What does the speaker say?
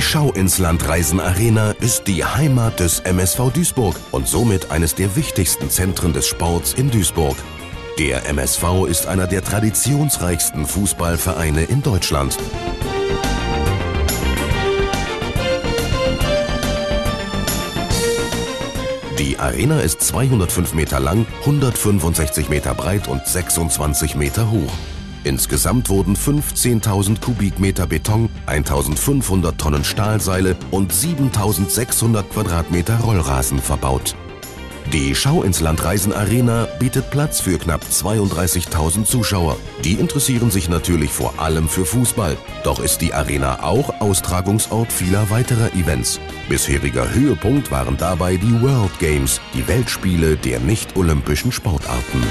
Schau ins Land Reisen Arena ist die Heimat des MSV Duisburg und somit eines der wichtigsten Zentren des Sports in Duisburg. Der MSV ist einer der traditionsreichsten Fußballvereine in Deutschland. Die Arena ist 205 Meter lang, 165 Meter breit und 26 Meter hoch. Insgesamt wurden 15.000 Kubikmeter Beton, 1.500 Tonnen Stahlseile und 7.600 Quadratmeter Rollrasen verbaut. Die Schau ins Landreisen Arena bietet Platz für knapp 32.000 Zuschauer. Die interessieren sich natürlich vor allem für Fußball. Doch ist die Arena auch Austragungsort vieler weiterer Events. Bisheriger Höhepunkt waren dabei die World Games, die Weltspiele der nicht-olympischen Sportarten.